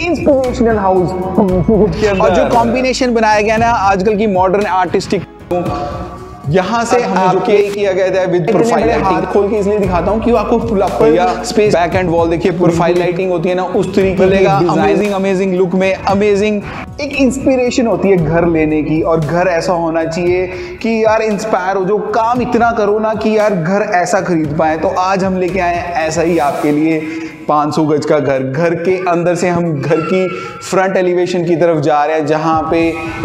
Inspirational house और जो combination बनाया गया ना आजकल की मॉडर्न आर्टिस्टिक यहाँ से आपके किया गया था विद प्रोफ़ाइल हाथ खोल के इसलिए दिखाता हूँ कि आपको proper space back end wall देखिए प्रोफ़ाइल लाइटिंग होती है ना उस तरीके मिलेगा अमेजिंग अमेजिंग लुक में अमेजिंग एक इंस्पिरेशन होती है घर लेने की और घर ऐसा होना चाहिए कि यार इंस्पायर हो जो काम इतना करो ना कि यार घर ऐसा खरीद पाए। तो आज हम लेके आए ऐसा ही आपके लिए 500 गज का घर। घर के अंदर से हम घर की फ्रंट एलिवेशन की तरफ़ जा रहे हैं, जहाँ पे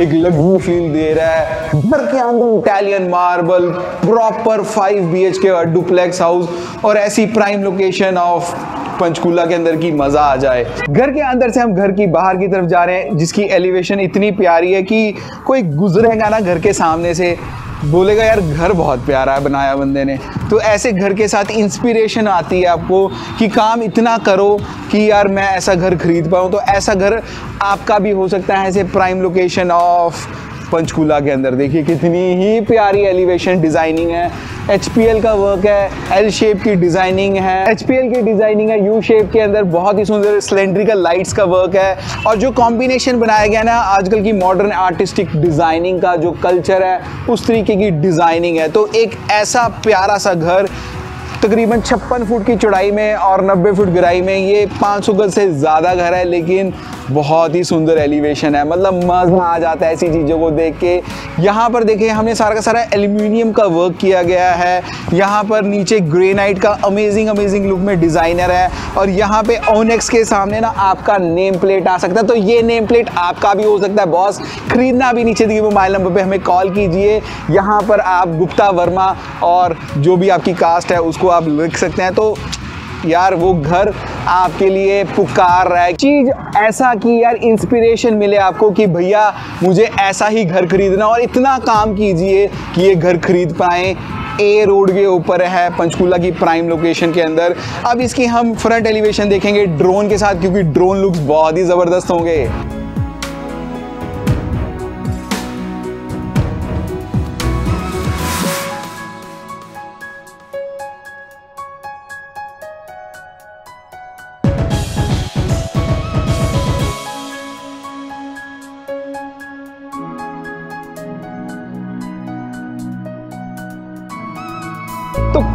एक लग्जू फील दे रहा है। घर के अंदर Italian marble proper 5 B H K duplex house और ऐसी प्राइम लोकेशन ऑफ़ पंचकूला के अंदर की मज़ा आ जाए। घर के अंदर से हम घर की बाहर की तरफ़ जा रहे हैं, जिसकी एलिवेशन इतनी प्यारी है कि कोई गुजरेगा ना घर के सामने से। बोलेगा, यार, घर बहुत प्यारा है बनाया बंदे ने। तो ऐसे घर के साथ इंस्पिरेशन आती है आपको कि काम इतना करो कि, यार, मैं ऐसा घर खरीद पाऊँ। तो ऐसा घर आपका भी हो सकता है, ऐसे प्राइम लोकेशन ऑफ़ पंचकूला के अंदर। देखिए, कितनी ही प्यारी एलिवेशन डिज़ाइनिंग है। एचपीएल का वर्क है एल शेप की डिज़ाइनिंग है एचपीएल की डिज़ाइनिंग है यू शेप के अंदर बहुत ही सुंदर सिलेंड्रिकल लाइट्स का वर्क है। और जो कॉम्बिनेशन बनाया गया ना, आजकल की मॉडर्न आर्टिस्टिक डिज़ाइनिंग का जो कल्चर है, उस तरीके की डिज़ाइनिंग है। तो एक ऐसा प्यारा सा घर तकरीबन छप्पन फुट की चौड़ाई में और 90 फुट गहराई में ये 500 गज से ज़्यादा घर है, लेकिन बहुत ही सुंदर एलिवेशन है। मतलब मज़ा आ जाता है ऐसी चीज़ों को देख के। यहाँ पर देखिए, हमने सारा का सारा एल्यूमिनियम का वर्क किया गया है। यहाँ पर नीचे ग्रेनाइट का अमेजिंग अमेजिंग लुक में डिज़ाइनर है। और यहाँ पे ओनेक्स के सामने ना आपका नेम प्लेट आ सकता है। तो ये नेम प्लेट आपका भी हो सकता है बॉस खरीदना भी नीचे दिए मोबाइल नंबर पर हमें कॉल कीजिए। यहाँ पर आप गुप्ता वर्मा और जो भी आपकी कास्ट है, उसको आप लिख सकते हैं। तो यार, वो घर आपके लिए पुकार रहा है। चीज़ ऐसा कि यार इंस्पिरेशन मिले आपको कि भैया, मुझे ऐसा ही घर खरीदना और इतना काम कीजिए कि ये घर खरीद पाए। ए रोड के ऊपर है, पंचकूला की प्राइम लोकेशन के अंदर। अब इसकी हम फ्रंट एलिवेशन देखेंगे ड्रोन के साथ, क्योंकि ड्रोन लुक्स बहुत ही ज़बरदस्त होंगे।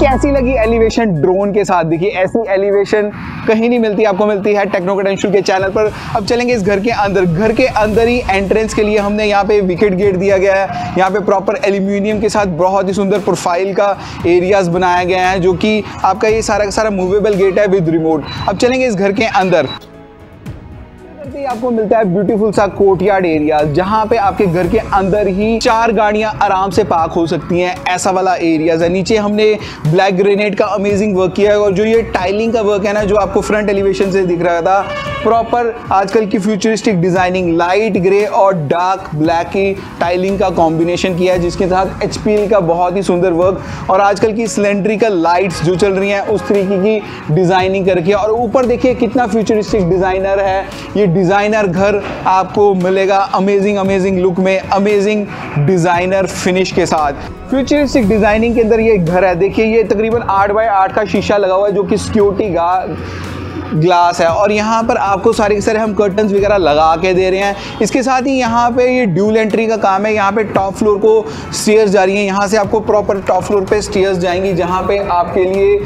कैसी लगी एलिवेशन ड्रोन के साथ? देखिए, ऐसी एलिवेशन कहीं नहीं मिलती, आपको मिलती है टेक्नो कटेंशियल के चैनल पर। अब चलेंगे इस घर के अंदर। घर के अंदर ही एंट्रेंस के लिए हमने यहाँ पे विकेट गेट दिया गया है। यहाँ पे प्रॉपर एल्यूमिनियम के साथ बहुत ही सुंदर प्रोफ़ाइल का एरियाज़ बनाया गया है, जो कि आपका ये सारा का सारा मूवेबल गेट है विद रिमोट अब चलेंगे इस घर के अंदर। ही आपको मिलता है ब्यूटीफुल सा कोर्टयार्ड एरिया जहाँ पे आपके घर के अंदर ही चार गाड़ियाँ आराम से पार्क हो सकती हैं, ऐसा वाला एरिया है। नीचे हमने ब्लैक ग्रेनेड का अमेजिंग वर्क किया है, और जो ये टाइलिंग का वर्क है ना, जो आपको फ्रंट एलिवेशन से दिख रहा था प्रॉपर आजकल की फ्यूचरिस्टिक डिज़ाइनिंग लाइट ग्रे और डार्क ब्लैक की टाइलिंग का कॉम्बिनेशन किया है, जिसके साथ एचपीएल का बहुत ही सुंदर वर्क और आजकल की सिलेंड्रिकल लाइट्स जो चल रही हैं, उस तरीके की डिज़ाइनिंग करके, और ऊपर देखिए कितना फ्यूचरिस्टिक डिज़ाइनर है, ये डिज़ाइनर घर आपको मिलेगा अमेजिंग अमेजिंग लुक में अमेजिंग डिज़ाइनर फिनिश के साथ। फ्यूचरिस्टिक डिज़ाइनिंग के अंदर ये घर है। देखिए, ये तकरीबन आठ बाय आठ का शीशा लगा हुआ है, जो कि सिक्योरिटी गार्ड ग्लास है। और यहाँ पर आपको सारे के सारे हम कर्टन्स वगैरह लगा के दे रहे हैं। इसके साथ ही यहाँ पे ये ड्यूल एंट्री का काम है। यहाँ पे टॉप फ्लोर को स्टेयर्स जा रही हैं। यहाँ से आपको प्रॉपर टॉप फ्लोर पे स्टेयर्स जाएँगी, जहाँ पे आपके लिए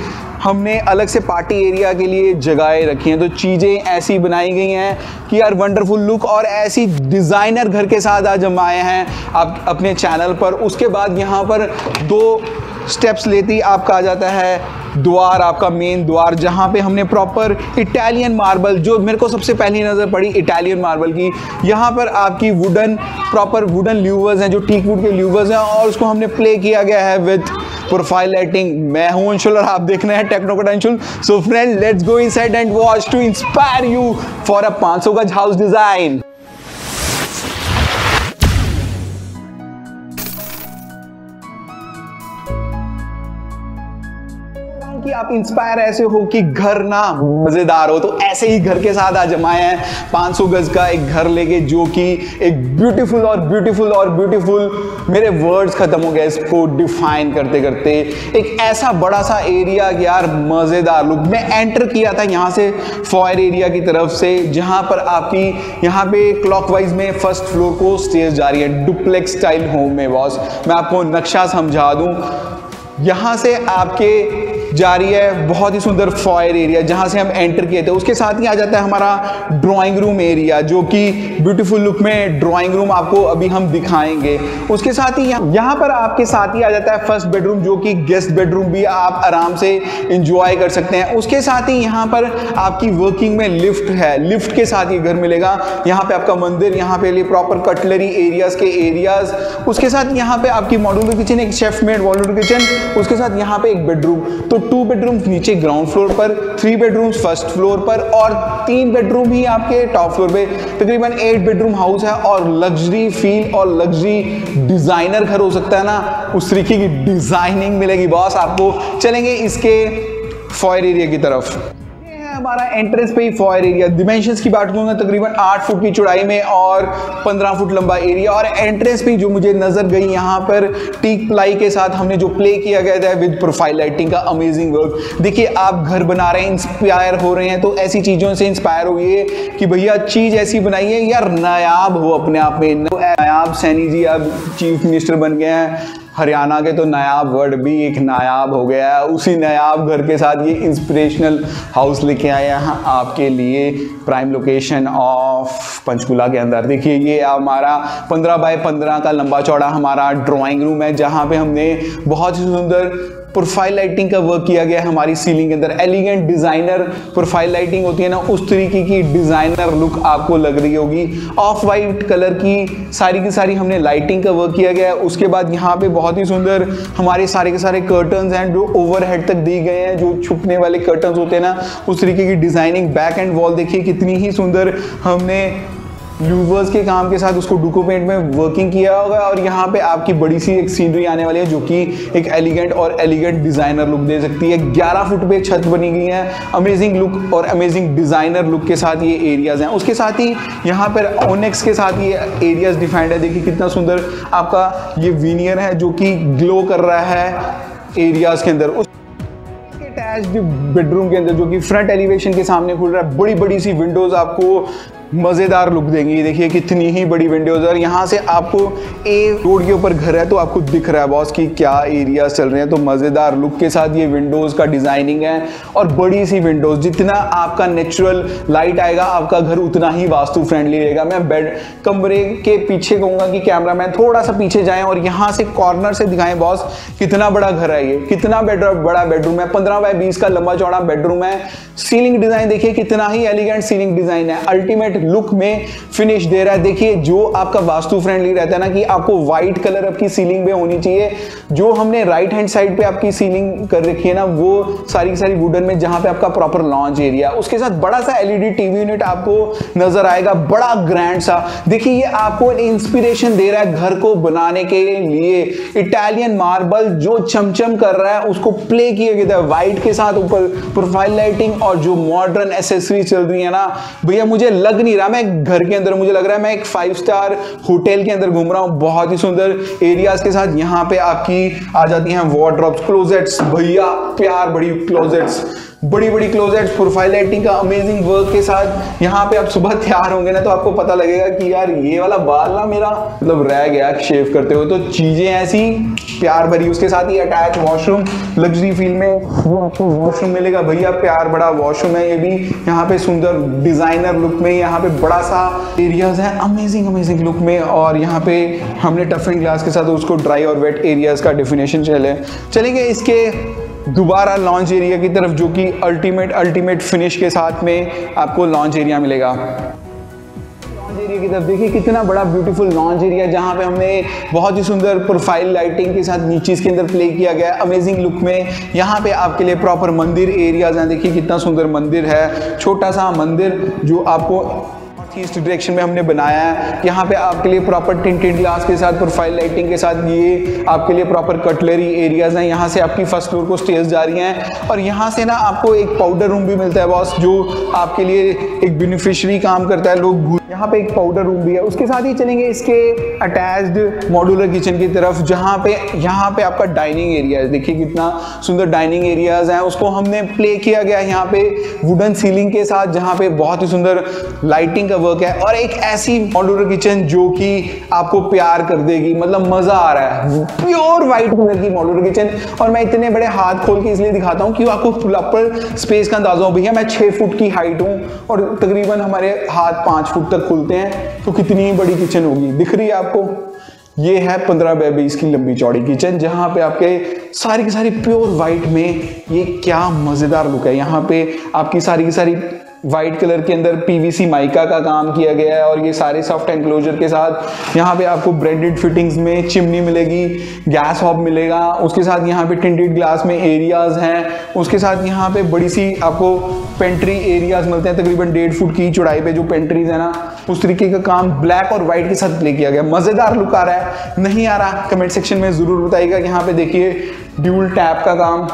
हमने अलग से पार्टी एरिया के लिए जगहें रखी हैं। तो चीज़ें ऐसी बनाई गई हैं कि यार वंडरफुल लुक और ऐसी डिज़ाइनर घर के साथ आज हम आए हैं आप अपने चैनल पर। उसके बाद यहाँ पर दो स्टेप्स लेती आपका आ जाता है द्वार, आपका मेन द्वार, जहाँ पे हमने प्रॉपर इटालियन मार्बल जो मेरे को सबसे पहली नज़र पड़ी इटालियन मार्बल की। यहाँ पर आपकी वुडन प्रॉपर वुडन ल्यूवर्स हैं, जो टीक वुड के ल्यूवर्स हैं, और उसको हमने प्ले किया गया है विथ प्रोफ़ाइल लाइटिंग मैं हूँ अंशुल और आप देख रहे हैं techno potential so friend let's go inside and watch to inspire you for a 500 गज हाउस डिज़ाइन कि आप इंस्पायर ऐसे हो कि घर ना मज़ेदार हो। तो ऐसे ही घर के साथ आज जमाए हैं। 500 गज का एक घर लेके जो कि एक ब्यूटीफुल और ब्यूटीफुल और ब्यूटीफुल मेरे वर्ड्स खत्म हो गए इसको डिफाइन करते करते एक ऐसा बड़ा सा एरिया यार मज़ेदार लुक मैं एंटर किया था यहाँ से फॉयर एरिया की तरफ़ से, जहाँ पर आपकी यहाँ पे क्लॉकवाइज में फ़र्स्ट फ्लोर को स्टेज जा रही है। डुप्लेक्स स्टाइल होम में बॉस मैं आपको नक्शा समझा दूँ। यहाँ से आपके जा रही है, बहुत ही सुंदर फॉयर एरिया जहाँ से हम एंटर किए थे। उसके साथ ही आ जाता है हमारा ड्राइंग रूम एरिया जो कि ब्यूटीफुल लुक में ड्राइंग रूम आपको अभी हम दिखाएँगे। उसके साथ ही यहाँ पर आपके साथ ही आ जाता है फ़र्स्ट बेडरूम जो कि गेस्ट बेडरूम भी आप आराम से इंजॉय कर सकते हैं। उसके साथ ही यहाँ पर आपकी वर्किंग में लिफ्ट है। लिफ्ट के साथ ही घर मिलेगा। यहाँ पे आपका मंदिर, यहाँ पे लिए प्रॉपर कटलरी एरियाज़ के एरियाज़ उसके साथ यहाँ पे आपकी मॉड्यूलर किचन, एक शेफ मेड मॉड्यूलर किचन उसके साथ यहाँ पे एक बेडरूम तो टू बेडरूम नीचे ग्राउंड फ्लोर पर थ्री बेडरूम फ़र्स्ट फ्लोर पर और तीन बेडरूम ही आपके टॉप फ्लोर पे। तकरीबन एट बेडरूम हाउस है और लग्जरी फील और लग्जरी डिज़ाइनर घर हो सकता है ना। उस तरीके की डिज़ाइनिंग मिलेगी बॉस आपको। चलेंगे इसके फॉयर एरिया की तरफ़। हमारा एंट्रेंस पे ही फॉयर एरिया डिमेंशन की बात करूँगा तकरीबन आठ फुट की चौड़ाई में और पंद्रह फुट लंबा एरिया और एंट्रेंस पे जो मुझे नज़र गई यहाँ पर टीक प्लाई के साथ हमने जो प्ले किया गया था विद प्रोफ़ाइल लाइटिंग का अमेजिंग वर्क देखिए, आप घर बना रहे हैं इंस्पायर हो रहे हैं तो ऐसी चीज़ों से इंस्पायर होइए कि भैया चीज़ ऐसी बनाइए यार नायाब हो अपने आप में। नायाब सैनी जी अब चीफ मिनिस्टर बन गए हैं हरियाणा के तो नायाब वर्ड भी एक नायाब हो गया है। उसी नायाब घर के साथ ये इंस्पिरेशनल हाउस लेके आए हैं आपके लिए। प्राइम लोकेशन ऑफ़ पंचकुला के अंदर। देखिए, ये हमारा 15 बाय 15 का लंबा चौड़ा हमारा ड्राइंग रूम है, जहाँ पे हमने बहुत ही सुंदर प्रोफ़ाइल लाइटिंग का वर्क किया गया है हमारी सीलिंग के अंदर। एलिगेंट डिज़ाइनर प्रोफ़ाइल लाइटिंग होती है ना, उस तरीके की डिज़ाइनर लुक आपको लग रही होगी। ऑफ़ वाइट कलर की सारी की सारी हमने लाइटिंग का वर्क किया गया है। उसके बाद यहाँ पे बहुत ही सुंदर हमारे सारे के सारे कर्टन हैं जो ओवरहेड तक दी गए हैं, जो छुपने वाले कर्टन होते हैं ना, उस तरीके की डिज़ाइनिंग बैक एंड वॉल देखिए, कितनी ही सुंदर हमने लूवर्स के काम के साथ उसको डुको पेंट में वर्किंग किया होगा और यहाँ पे आपकी बड़ी सी एक सीनरी आने वाली है जो कि एक एलिगेंट और एलिगेंट डिज़ाइनर लुक दे सकती है। 11 फुट पे छत बनी गई है। अमेजिंग लुक और अमेजिंग डिज़ाइनर लुक के साथ ये एरियाज़ हैं। उसके साथ ही यहाँ पर ओनेक्स के साथ ये एरियाज़ डिफाइंड है। देखिए कितना सुंदर आपका ये वीनियर है जो कि ग्लो कर रहा है एरियाज़ के अंदर। उस अटैच्ड बेडरूम के अंदर जो कि फ्रंट एलिवेशन के सामने खुल रहा है। बड़ी बड़ी सी विंडोज़ आपको मज़ेदार लुक देंगी। देखिए कितनी ही बड़ी विंडोज़ और यहाँ से आपको ए रोड के ऊपर घर है तो आपको दिख रहा है बॉस की क्या एरिया चल रहे हैं। तो मज़ेदार लुक के साथ ये विंडोज़ का डिज़ाइनिंग है और बड़ी सी विंडोज़ जितना आपका नेचुरल लाइट आएगा, आपका घर उतना ही वास्तु फ्रेंडली रहेगा। मैं बेड कमरे के पीछे कहूँगा कि कैमरा मैन थोड़ा सा पीछे जाएँ और यहाँ से कॉर्नर से दिखाएँ बॉस कितना बड़ा घर है ये। कितना बेड बड़ा बेडरूम है। पंद्रह बाय बीस का लंबा चौड़ा बेडरूम है। सीलिंग डिज़ाइन देखिए, कितना ही एलिगेंट सीलिंग डिज़ाइन है। अल्टीमेट लुक में फिनिश दे रहा है। देखिए, जो आपका वास्तु फ्रेंडली रहता है ना कि आपको व्हाइट कलर आपकी सीलिंग में होनी चाहिए। जो हमने राइट हैंड साइड पे आपकी सीलिंग कर रखी है ना, वो सारी सारी वुडन में जहाँ पे आपका प्रॉपर लॉन्च एरिया उसके साथ बड़ा सा एलईडी टीवी यूनिट आपको नज़र आएगा, बड़ा ग्रैंड सा। देखिए, ये आपको इंस्पिरेशन दे रहा है घर को बनाने के लिए। इटालियन मार्बल जो चमचम कर रहा है, उसको प्ले किया गया था। व्हाइट के साथ ऊपर प्रोफ़ाइल लाइटिंग और जो मॉडर्न एसेसरी चल रही है ना, भैया, मुझे लग नहीं रहा। मैं घर के अंदर, मुझे लग रहा है मैं एक फाइव स्टार होटल के अंदर घूम रहा हूँ। बहुत ही सुंदर एरियाज़ के साथ। यहाँ पे आपकी आ जाती हैं ड्रॉप क्लोजेट्स भैया, प्यार, बड़ी क्लोजेट्स बड़ी बड़ी क्लोजेट प्रोफ़ाइल लाइटिंग का अमेजिंग वर्क के साथ यहाँ पे आप सुबह तैयार होंगे ना तो आपको पता लगेगा कि यार ये वाला बाल ना मेरा मतलब रह गया शेव करते हुए। तो चीज़ें ऐसी, प्यार भरी, उसके साथ ही अटैच वॉशरूम लग्जरी फील में वो आपको वॉशरूम मिलेगा। भैया, प्यार बड़ा वॉशरूम है ये भी। यहाँ पे सुंदर डिज़ाइनर लुक में यहाँ पे बड़ा सा एरियाज़ है अमेजिंग अमेजिंग लुक में। और यहाँ पे हमने टफ एंड ग्लास के साथ उसको ड्राई और वेट एरियाज़ का डेफिनेशन चले। चलेंगे इसके दोबारा लॉन्च एरिया की तरफ़ जो कि अल्टीमेट अल्टीमेट फिनिश के साथ में आपको लॉन्च एरिया मिलेगा। लॉन्च एरिया की तरफ़ देखिए, कितना बड़ा ब्यूटीफुल लॉन्च एरिया जहाँ पे हमने बहुत ही सुंदर प्रोफ़ाइल लाइटिंग के साथ नीचे इसके अंदर प्ले किया गया अमेजिंग लुक में। यहाँ पे आपके लिए प्रॉपर मंदिर एरियाज़ हैं, देखिए कितना सुंदर मंदिर है, छोटा सा मंदिर जो आपको नॉर्थ ईस्ट डायरेक्शन में हमने बनाया है। यहाँ पे आपके लिए प्रॉपर टिंटेड ग्लास के साथ प्रोफ़ाइल लाइटिंग के साथ ये आपके लिए प्रॉपर कटलरी एरियाज़ हैं। यहाँ से आपकी फ़र्स्ट फ्लोर को स्टेज जा रही हैं। और यहाँ से ना आपको एक पाउडर रूम भी मिलता है बॉस जो आपके लिए एक बेनिफिशरी काम करता है, लोग यहाँ पे एक पाउडर रूम भी है। उसके साथ ही चलेंगे इसके अटैच्ड मॉड्यूलर किचन की तरफ़, जहाँ पे यहाँ पे आपका डाइनिंग एरिया है देखिए कितना सुंदर डाइनिंग एरियाज़ हैं। उसको हमने प्ले किया गया यहाँ पे वुडन सीलिंग के साथ, जहाँ पे बहुत ही सुंदर लाइटिंग का वर्क है और एक ऐसी मॉड्यूलर किचन जो कि आपको प्यार कर देगी। मतलब मज़ा आ रहा है। प्योर व्हाइट कलर की मॉड्यूलर किचन और मैं इतने बड़े हाथ खोल के इसलिए दिखाता हूँ कि आपको प्रॉपर स्पेस का अंदाज़ा हो भैया मैं छह फुट की हाइट हूँ और तकरीबन हमारे हाथ पाँच फुट तक खुलते हैं। तो कितनी बड़ी किचन होगी? दिख रही है आपको? ये है पंद्रह बाय बीस की लंबी चौड़ी किचन जहाँ पे आपके सारी की सारी प्योर वाइट में ये क्या मज़ेदार लुक है। यहाँ पे आपकी सारी की सारी वाइट कलर के अंदर पीवीसी माइका का काम किया गया है और ये सारे सॉफ्ट एनक्लोजर के साथ यहाँ पे आपको ब्रांडेड फिटिंग्स में चिमनी मिलेगी गैस हॉब मिलेगा, उसके साथ यहाँ पे टिंटेड ग्लास में एरियाज़ हैं, उसके साथ यहाँ पे बड़ी सी आपको पेंट्री एरियाज़ मिलते हैं, तकरीबन डेढ़ फुट की चौड़ाई पे जो पेंट्रीज है ना, उस तरीके का काम ब्लैक और व्हाइट के साथ प्ले किया गया। मज़ेदार लुक आ रहा है। नहीं आ रहा। कमेंट सेक्शन में ज़रूर बताइएगा। यहाँ पे देखिए ड्यूल टैप का काम।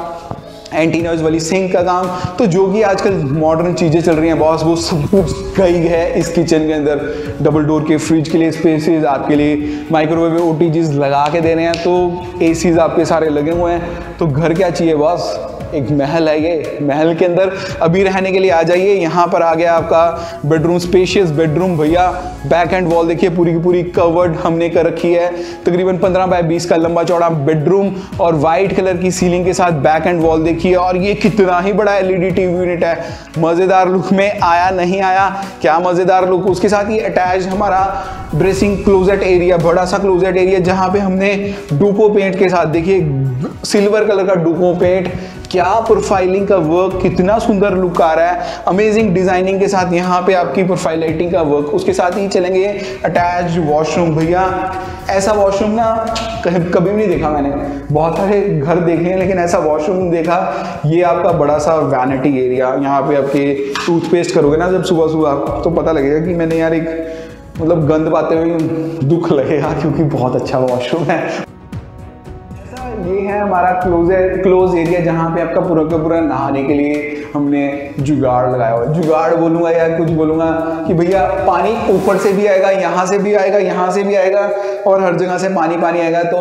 एंटी नॉइज़ वाली सिंक का काम। तो जो कि आजकल मॉडर्न चीज़ें चल रही हैं बॉस वो सब कुछ गई है इस किचन के अंदर। डबल डोर के फ्रिज के लिए स्पेसिस आपके लिए। माइक्रोवेव ओ लगा के दे रहे हैं तो ए आपके सारे लगे हुए हैं। तो घर क्या चाहिए बॉस एक महल है ये। महल के अंदर अभी रहने के लिए आ जाइए। यहाँ पर आ गया आपका बेडरूम स्पेशियस बेडरूम भैया। बैक एंड वॉल देखिए, पूरी की पूरी कवर्ड हमने कर रखी है। तकरीबन 15 बाय 20 का लंबा चौड़ा बेडरूम और वाइट कलर की सीलिंग के साथ बैक एंड वॉल देखिए। और ये कितना ही बड़ा एलईडी टीवी यूनिट है। मज़ेदार लुक में आया, नहीं आया। क्या मज़ेदार लुक उसके साथ ही अटैच हमारा ड्रेसिंग क्लोजेट एरिया बड़ा सा क्लोजेट एरिया जहाँ पे हमने डूको पेंट के साथ देखिए सिल्वर कलर का डूको पेंट क्या प्रोफाइलिंग का वर्क कितना सुंदर लुक आ रहा है? अमेजिंग डिज़ाइनिंग के साथ यहाँ पे आपकी प्रोफ़ाइल लाइटिंग का वर्क उसके साथ ही चलेंगे अटैच वॉशरूम भैया, ऐसा वॉशरूम ना कभी भी नहीं देखा मैंने। बहुत सारे घर देखे हैं, लेकिन ऐसा वॉशरूम देखा। ये आपका बड़ा सा वैनिटी एरिया यहाँ पे आपके टूथपेस्ट करोगे ना जब सुबह सुबह तो पता लगेगा कि मैंने यार एक मतलब गंद पाते हुए दुख लगेगा क्योंकि बहुत अच्छा वॉशरूम है। है हमारा क्लोज क्लोज एरिया जहाँ पे आपका पूरा का पूरा नहाने के लिए हमने जुगाड़ लगाया हुआ जुगाड़ बोलूँगा या कुछ बोलूँगा कि भैया, पानी ऊपर से भी आएगा, यहाँ से भी आएगा, यहाँ से भी आएगा और हर जगह से पानी पानी आएगा। तो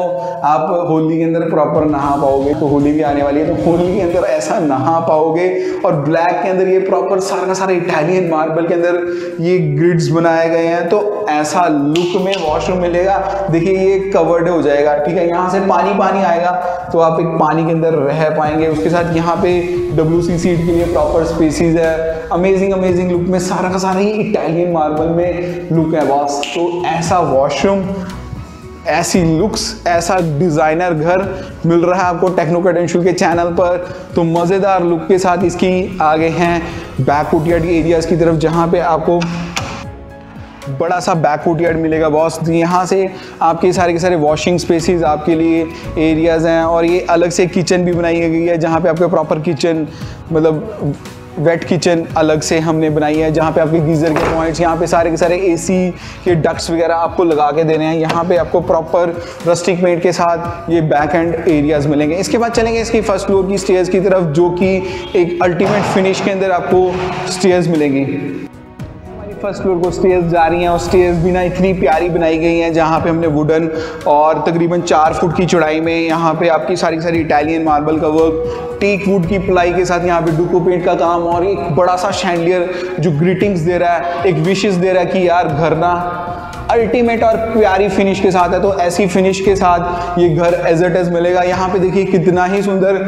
आप होली के अंदर प्रॉपर नहा पाओगे। तो होली भी आने वाली है तो होली के अंदर ऐसा नहा पाओगे और ब्लैक के अंदर ये प्रॉपर सारा का सारा इटालियन मार्बल के अंदर ये ग्रिड्स बनाए गए हैं। तो ऐसा लुक में वॉशरूम मिलेगा। देखिए, ये कवर्ड हो जाएगा, ठीक है? यहाँ से पानी पानी आएगा तो आप एक पानी के अंदर रह पाएँगे। उसके साथ यहाँ पे डब्ल्यू के लिए प्रॉपर स्पेसीज है। अमेजिंग अमेजिंग लुक में सारा का सारा ही इटालियन मार्बल में लुक है बॉस तो ऐसा वॉशरूम ऐसी लुक्स ऐसा डिज़ाइनर घर मिल रहा है आपको टेक्नो क्रेडेंशियल के चैनल पर। तो मज़ेदार लुक के साथ इसकी आगे हैं बैक कुटियाड एरियाज़ की तरफ़, जहाँ पे आपको बड़ा सा बैक यार्ड मिलेगा बॉस यहाँ से आपके सारे के सारे वॉशिंग स्पेसिस आपके लिए एरियाज़ हैं और ये अलग से किचन भी बनाई गई है, जहाँ पे आपके प्रॉपर किचन मतलब वेट किचन अलग से हमने बनाई है, जहाँ पे आपके गीज़र के पॉइंट्स यहाँ पे सारे के सारे एसी के डक्ट्स वगैरह आपको लगा के देने हैं। यहाँ पे आपको प्रॉपर रस्टिक पेंट के साथ ये बैक एंड एरियाज़ मिलेंगे। इसके बाद चलेंगे इसकी फ़र्स्ट फ्लोर की स्टेयर्स की तरफ़, जो कि एक अल्टीमेट फिनिश के अंदर आपको स्टेयर्स मिलेंगी। फ़र्स्ट फ्लोर को स्टेज जा रही हैं और स्टेज भी ना इतनी प्यारी बनाई गई हैं जहाँ पे हमने वुडन और तकरीबन चार फुट की चौड़ाई में यहाँ पे आपकी सारी सारी इटालियन मार्बल का वर्क टीक वुड की प्लाई के साथ यहाँ पे डुको पेंट का काम और एक बड़ा सा शैंडलियर जो ग्रीटिंग्स दे रहा है, एक विशेष दे रहा है कि यार घर ना अल्टीमेट और प्यारी फिनिश के साथ है। तो ऐसी फिनिश के साथ ये घर एज एट एज मिलेगा। यहाँ पे देखिए कितना ही सुंदर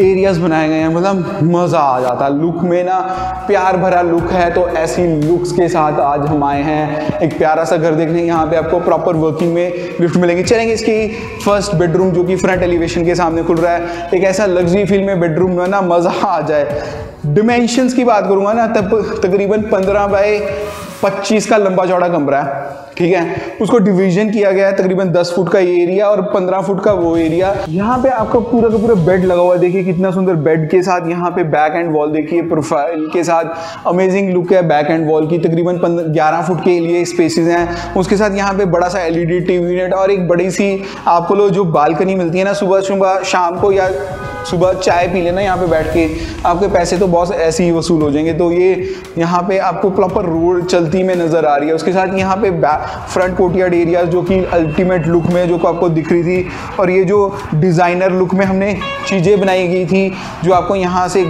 एरियाज़ बनाए गए हैं। मतलब मज़ा आ जाता है। लुक में ना प्यार भरा लुक है तो ऐसी लुक्स के साथ आज हम आए हैं। एक प्यारा सा घर देखने, यहाँ पे आपको प्रॉपर वर्किंग में लिफ्ट मिलेंगे। चलेंगे इसकी फ़र्स्ट बेडरूम जो कि फ्रंट एलिवेशन के सामने खुल रहा है। एक ऐसा लग्जरी फील में बेडरूम में ना मज़ा आ जाए। डिमेंशंस की बात करूँगा ना, तब तकरीबन पंद्रह बाई पच्चीस का लंबा चौड़ा कमरा है। ठीक है? उसको डिवीज़न किया गया है तकरीबन 10 फुट का ये एरिया और 15 फुट का वो एरिया यहाँ पे आपका पूरा का पूरा बेड लगा हुआ है। देखिए कितना सुंदर बेड के साथ यहाँ पे बैक एंड वॉल देखिए प्रोफ़ाइल के साथ अमेजिंग लुक है बैक एंड वॉल की। तकरीबन ग्यारह फुट के लिए स्पेसिस हैं। उसके साथ यहाँ पे बड़ा सा एलईडी टीवी यूनिट और एक बड़ी सी आपको लो जो बालकनी मिलती है ना सुबह सुबह शाम को या सुबह चाय पी लेना यहाँ पे बैठ के। आपके पैसे तो बहुत ऐसे ही वसूल हो जाएँगे। तो ये यहाँ पे आपको प्रॉपर रोड चलती में नज़र आ रही है। उसके साथ यहाँ पे फ्रंट कोटियाड एरिया जो कि अल्टीमेट लुक में जो आपको दिख रही थी और ये जो डिज़ाइनर लुक में हमने चीज़ें बनाई गई थी जो आपको यहाँ से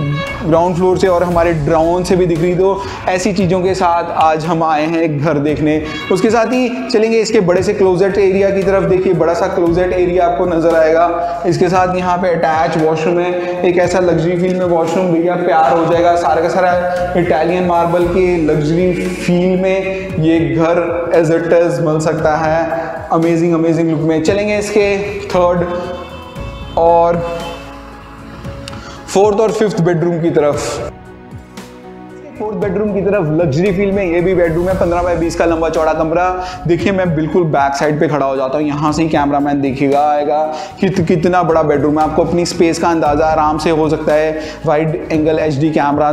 ग्राउंड फ्लोर से और हमारे ड्रोन से भी दिख रही तो ऐसी चीज़ों के साथ आज हम आए हैं घर देखने। उसके साथ ही चलेंगे इसके बड़े से क्लोजेट एरिया की तरफ़। देखिए, बड़ा सा क्लोजेट एरिया आपको नज़र आएगा। इसके साथ यहाँ पे अटैच वॉशरूम है। एक ऐसा लग्जरी फील में वॉशरूम भैया प्यार हो जाएगा। सारा का सारा इटालियन मार्बल के लग्जरी फील में ये घर एज इट इज़ मिल सकता है। अमेजिंग अमेजिंग लुक में। चलेंगे इसके थर्ड और फोर्थ और फिफ्थ बेडरूम की तरफ़। फोर्थ बेडरूम की तरफ़ लग्जरी फील में ये भी बेडरूम है, पंद्रह बाई बीस का लंबा चौड़ा कमरा। देखिए, मैं बिल्कुल बैक साइड पे खड़ा हो जाता हूँ। यहाँ से ही कैमरा मैन देखिएगा, आएगा। कि कितना बड़ा बेडरूम है। आपको अपनी स्पेस का अंदाज़ा आराम से हो सकता है। वाइड एंगल एच डी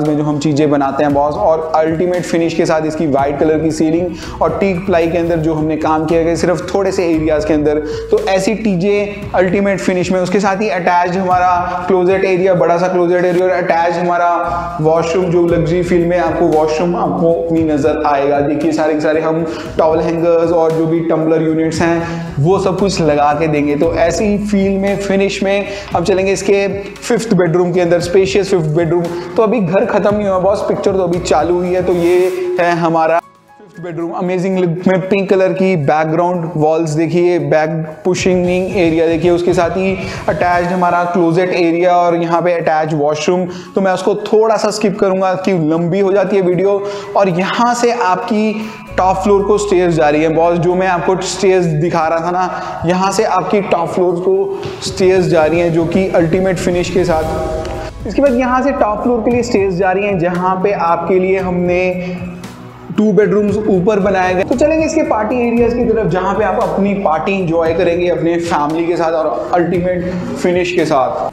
में जो हम चीज़ें बनाते हैं बॉस और अल्टीमेट फिनिश के साथ इसकी वाइट कलर की सीलिंग और टीक प्लाई के अंदर जो हमने काम किया गया सिर्फ़ थोड़े से एरियाज़ के अंदर। तो ऐसी चीज़ें अल्टीमेट फिनिश में, उसके साथ ही अटैच हमारा क्लोजेट एरिया बड़ा सा क्लोजेट एरिया और अटैच हमारा वॉशरूम जो लग्जरी फील में आपको वॉशरूम आपको अपनी नज़र आएगा। देखिए, सारे के सारे हम टॉवल हैंगर्स और जो भी टम्बलर यूनिट्स हैं, वो सब कुछ लगा के देंगे। तो ऐसी ही फील में फिनिश में अब चलेंगे इसके फिफ्थ बेडरूम के अंदर स्पेशियस फिफ्थ बेडरूम तो अभी घर खत्म नहीं हुआ बॉस पिक्चर तो अभी चालू हुई है तो ये है हमारा बेडरूम अमेजिंग लुक में पिंक कलर की बैकग्राउंड वॉल्स देखिए बैक पुशिंग एरिया देखिए उसके साथ ही अटैच्ड हमारा क्लोजेट एरिया और यहाँ पे अटैच वॉशरूम तो मैं उसको थोड़ा सा स्किप करूँगा कि लंबी हो जाती है वीडियो और यहाँ से आपकी टॉप फ्लोर को स्टेयर्स जा रही है। बॉस जो मैं आपको स्टेयर्स दिखा रहा था ना, यहाँ से आपकी टॉप फ्लोर को स्टेयर्स जा रही हैं, जो कि अल्टीमेट फिनिश के साथ। इसके बाद यहाँ से टॉप फ्लोर के लिए स्टेज जा रही हैं, जहाँ पे आपके लिए हमने टू बेडरूम्स ऊपर बनाए गए। तो चलेंगे इसके पार्टी एरियाज़ की तरफ़, जहाँ पे आप अपनी पार्टी इंजॉय करेंगे अपने फैमिली के साथ और अल्टीमेट फिनिश के साथ।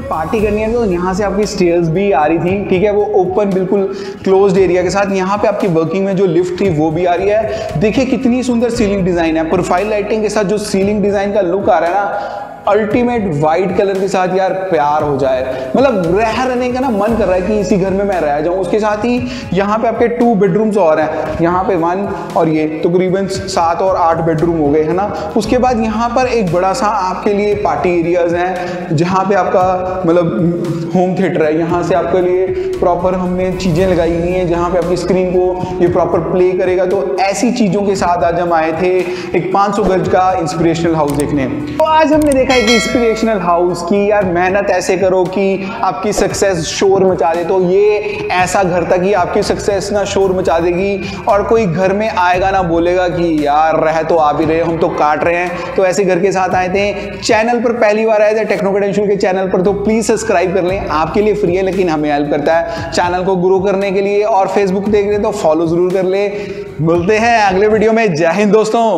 पार्टी करनी है तो यहाँ से आपकी स्टेयर्स भी आ रही थी, ठीक है? वो ओपन बिल्कुल क्लोज्ड एरिया के साथ। यहाँ पे आपकी वर्किंग में जो लिफ्ट थी, वो भी आ रही है। देखिए कितनी सुंदर सीलिंग डिज़ाइन है। प्रोफ़ाइल लाइटिंग के साथ जो सीलिंग डिज़ाइन का लुक आ रहा है ना अल्टीमेट वाइट कलर के साथ यार प्यार हो जाए। मतलब रह रहने का ना मन कर रहा है कि इसी घर में मैं रह जाऊँ। उसके साथ ही यहाँ पे आपके टू बेडरूम्स और हैं। यहाँ पे वन और ये तकरीबन तो सात और आठ बेडरूम हो गए, है ना? उसके बाद यहाँ पर एक बड़ा सा आपके लिए पार्टी एरियाज़ हैं, जहाँ पे आपका मतलब होम थिएटर है। यहाँ से आपके लिए प्रॉपर हमने चीज़ें लगाई हुई हैं, जहाँ पे आपकी स्क्रीन को ये प्रॉपर प्ले करेगा। तो ऐसी चीज़ों के साथ आज हम आए थे एक 500 गज का इंस्पिरेशनल हाउस देखने। तो आज हमने देखा एक इंस्पिरेशनल हाउस की यार मेहनत ऐसे करो कि आपकी सक्सेस शोर मचा दे। तो ये ऐसा घर था कि आपकी सक्सेस ना शोर मचा देगी और कोई घर में आएगा ना बोलेगा कि यार, रह तो आ भी रहे, हम तो काट रहे हैं। तो ऐसे घर के साथ आए थे। चैनल पर पहली बार आए थे टेक्नो के चैनल पर। तो प्लीज़ सब्सक्राइब कर लें। आपके लिए फ्री है, लेकिन हमें हेल्प करता है। चैनल को ग्रो करने के लिए और फेसबुक देख रहे तो फॉलो ज़रूर कर ले। मिलते हैं अगले वीडियो में। जय हिंद दोस्तों।